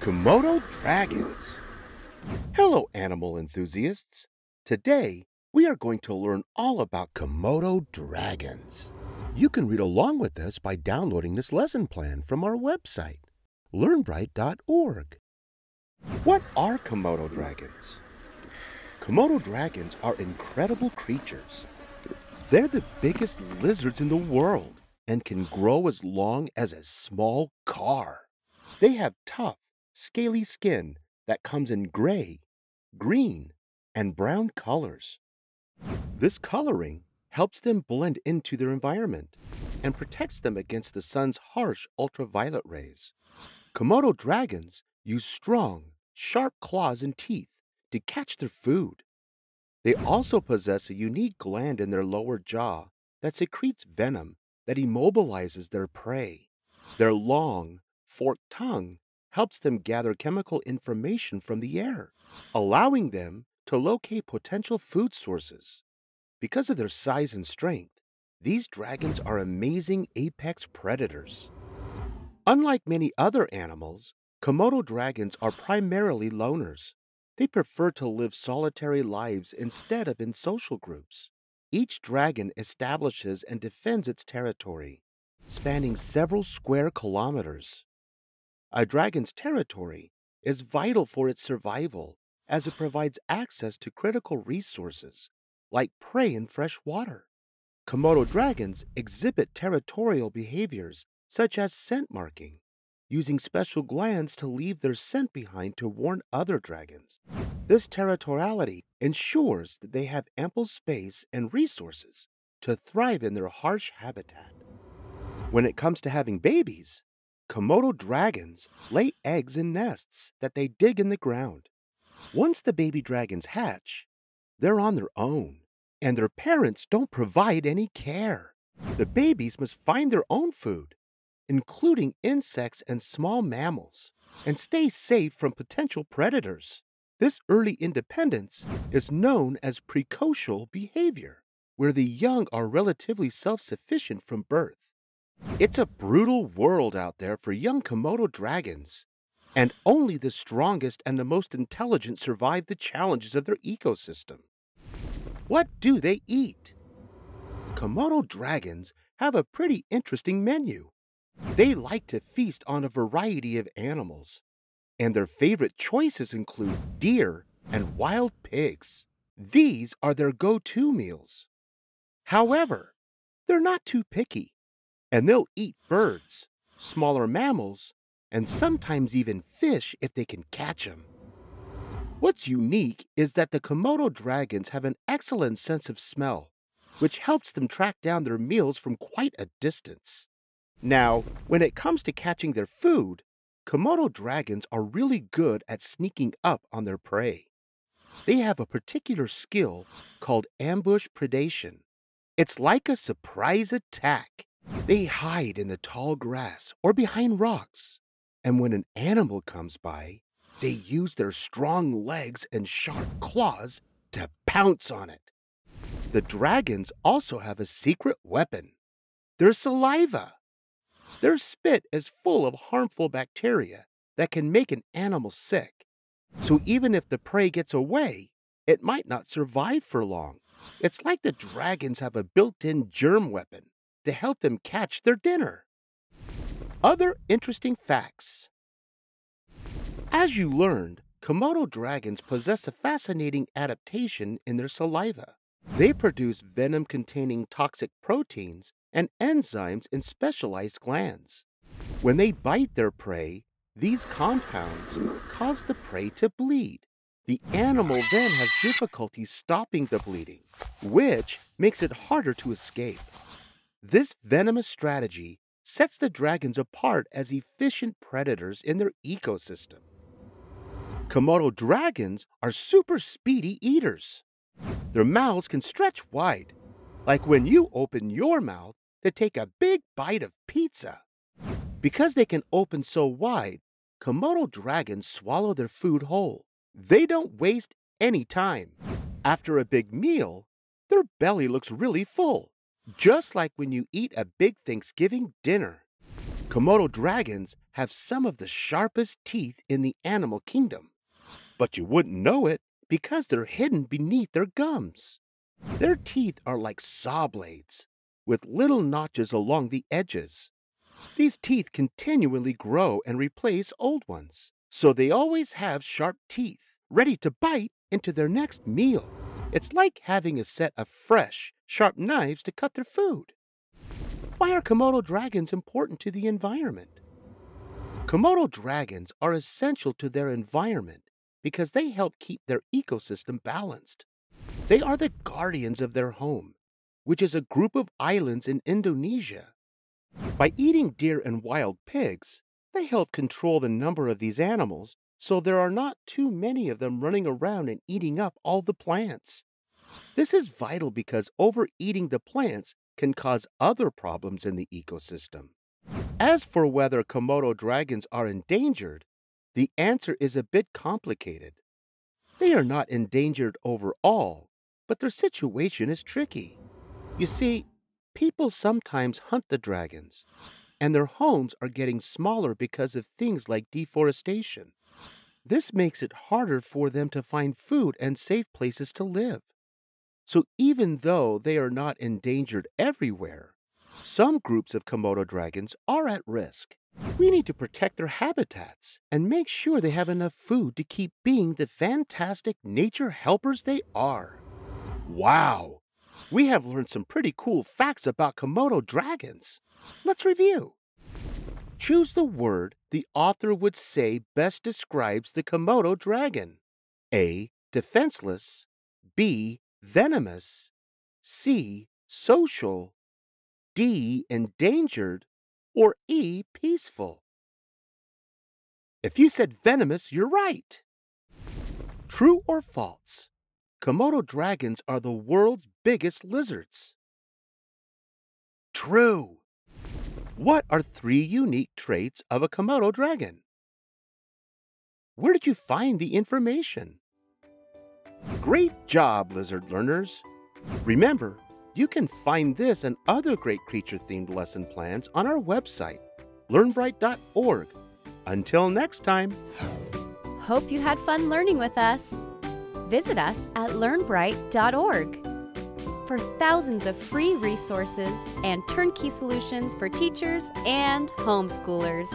Komodo dragons. Hello, animal enthusiasts. Today, we are going to learn all about Komodo dragons. You can read along with us by downloading this lesson plan from our website, learnbright.org. What are Komodo dragons? Komodo dragons are incredible creatures. They're the biggest lizards in the world and can grow as long as a small car. They have tough, scaly skin that comes in gray, green, and brown colors. This coloring helps them blend into their environment and protects them against the sun's harsh ultraviolet rays. Komodo dragons use strong, sharp claws and teeth to catch their food. They also possess a unique gland in their lower jaw that secretes venom that immobilizes their prey. Their long, forked tongue helps them gather chemical information from the air, allowing them to locate potential food sources. Because of their size and strength, these dragons are amazing apex predators. Unlike many other animals, Komodo dragons are primarily loners. They prefer to live solitary lives instead of in social groups. Each dragon establishes and defends its territory, spanning several square kilometers. A dragon's territory is vital for its survival as it provides access to critical resources like prey and fresh water. Komodo dragons exhibit territorial behaviors such as scent marking, using special glands to leave their scent behind to warn other dragons. This territoriality ensures that they have ample space and resources to thrive in their harsh habitat. When it comes to having babies, Komodo dragons lay eggs in nests that they dig in the ground. Once the baby dragons hatch, they're on their own, and their parents don't provide any care. The babies must find their own food, including insects and small mammals, and stay safe from potential predators. This early independence is known as precocial behavior, where the young are relatively self sufficient from birth. It's a brutal world out there for young Komodo dragons, and only the strongest and the most intelligent survive the challenges of their ecosystem. What do they eat? Komodo dragons have a pretty interesting menu. They like to feast on a variety of animals, and their favorite choices include deer and wild pigs. These are their go to meals. However, they're not too picky and they'll eat birds, smaller mammals, and sometimes even fish if they can catch them. What's unique is that the Komodo dragons have an excellent sense of smell, which helps them track down their meals from quite a distance. Now, when it comes to catching their food, Komodo dragons are really good at sneaking up on their prey. They have a particular skill called ambush predation. It's like a surprise attack. They hide in the tall grass or behind rocks, and when an animal comes by, they use their strong legs and sharp claws to pounce on it. The dragons also have a secret weapon their saliva. Their spit is full of harmful bacteria that can make an animal sick. So even if the prey gets away, it might not survive for long. It's like the dragons have a built in germ weapon to help them catch their dinner. Other interesting facts. As you learned, Komodo dragons possess a fascinating adaptation in their saliva. They produce venom containing toxic proteins and enzymes in specialized glands. When they bite their prey, these compounds cause the prey to bleed. The animal then has difficulty stopping the bleeding, which makes it harder to escape. This venomous strategy sets the dragons apart as efficient predators in their ecosystem. Komodo dragons are super speedy eaters. Their mouths can stretch wide, like when you open your mouth to take a big bite of pizza. Because they can open so wide, Komodo dragons swallow their food whole. They don't waste any time. After a big meal, their belly looks really full just like when you eat a big Thanksgiving dinner. Komodo dragons have some of the sharpest teeth in the animal kingdom. But you wouldn't know it because they're hidden beneath their gums. Their teeth are like saw blades, with little notches along the edges. These teeth continually grow and replace old ones, so they always have sharp teeth, ready to bite into their next meal. It's like having a set of fresh, sharp knives to cut their food. Why are Komodo dragons important to the environment? Komodo dragons are essential to their environment because they help keep their ecosystem balanced. They are the guardians of their home, which is a group of islands in Indonesia. By eating deer and wild pigs, they help control the number of these animals so there are not too many of them running around and eating up all the plants. This is vital because overeating the plants can cause other problems in the ecosystem. As for whether Komodo dragons are endangered, the answer is a bit complicated. They are not endangered overall, but their situation is tricky. You see, people sometimes hunt the dragons, and their homes are getting smaller because of things like deforestation. This makes it harder for them to find food and safe places to live. So even though they are not endangered everywhere, some groups of Komodo dragons are at risk. We need to protect their habitats and make sure they have enough food to keep being the fantastic nature helpers they are. Wow! We have learned some pretty cool facts about Komodo dragons. Let's review. Choose the word the author would say best describes the Komodo dragon. A. Defenseless. B venomous, C, social, D, endangered, or E, peaceful? If you said venomous, you're right. True or false? Komodo dragons are the world's biggest lizards. True. What are three unique traits of a Komodo dragon? Where did you find the information? Great job, lizard learners! Remember, you can find this and other great creature themed lesson plans on our website, learnbright.org. Until next time. Hope you had fun learning with us. Visit us at learnbright.org for thousands of free resources and turnkey solutions for teachers and homeschoolers.